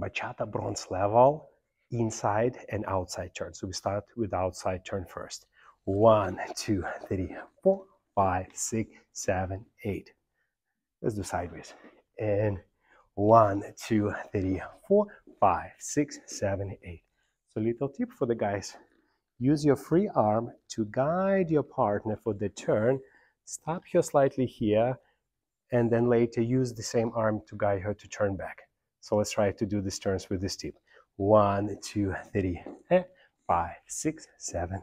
bachata bronze level, inside and outside turn. So we start with outside turn first. One, two, three, four, five, six, seven, eight. Let's do sideways. And one, two, three, four, five, six, seven, eight. So little tip for the guys. Use your free arm to guide your partner for the turn. Stop here slightly here, and then later use the same arm to guide her to turn back. So let's try to do these turns with this tip. One, two, three, five, six, seven,